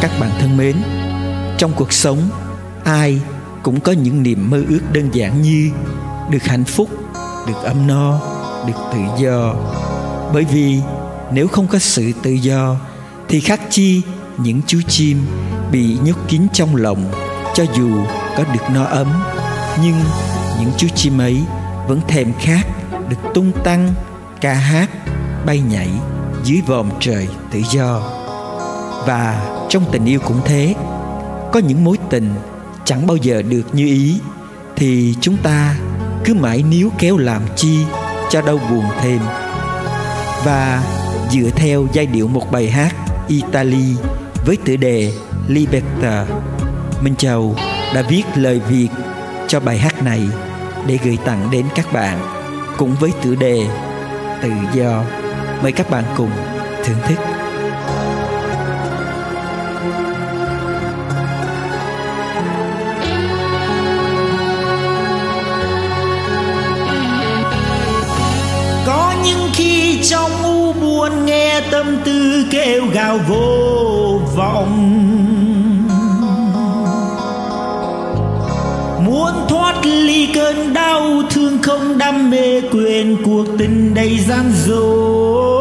các bạn thân mến. Trong cuộc sống, ai cũng có những niềm mơ ước đơn giản như được hạnh phúc, được ấm no, được tự do. Bởi vì nếu không có sự tự do, thì khác chi những chú chim bị nhốt kín trong lòng cho dù có được no ấm. Nhưng những chú chim ấy vẫn thèm khát được tung tăng, ca hát, bay nhảy dưới vòm trời tự do và trong tình yêu cũng thế. Có những mối tình chẳng bao giờ được như ý, thì chúng ta cứ mãi níu kéo làm chi cho đau buồn thêm. Và dựa theo giai điệu một bài hát Italy với tựa đề Liberta Minh Châu đã viết lời Việt cho bài hát này để gửi tặng đến các bạn, cũng với tựa đề Tự do. Mời các bạn cùng thưởng thức. Con nghe tâm tư kêu gào vô vọng. Muốn thoát ly cơn đau, thương không đam mê quên cuộc tình đầy gian dối.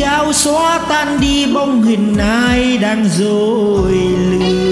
Gao xóa tan đi bóng hình ai đang dối lừa?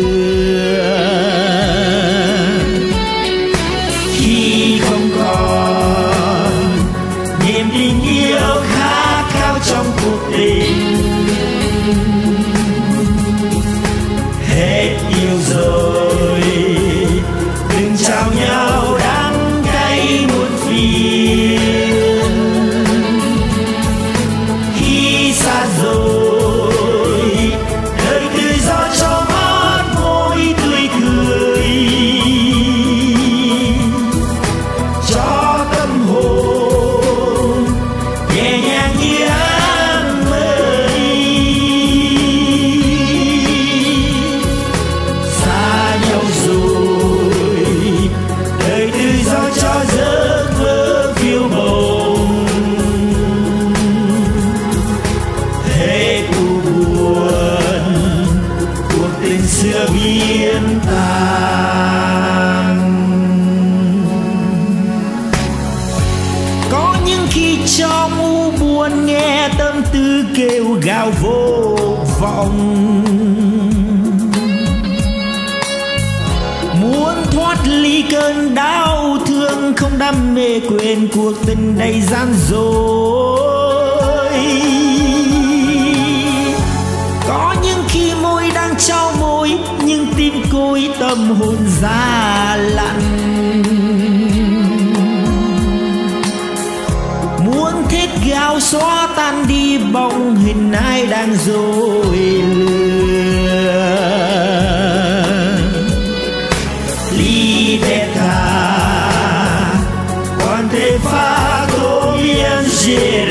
Xưa biến tan có những khi trong u buồn nghe tâm tư kêu gào vô vọng. Muốn thoát ly cơn đau thương, không đam mê quên cuộc tình đầy gian dối. Có những khi môi đang tâm hồn ra lặng muốn thiết gào xóa tan đi bóng hình ai đang dối lừa. Libertà quante fatto piangere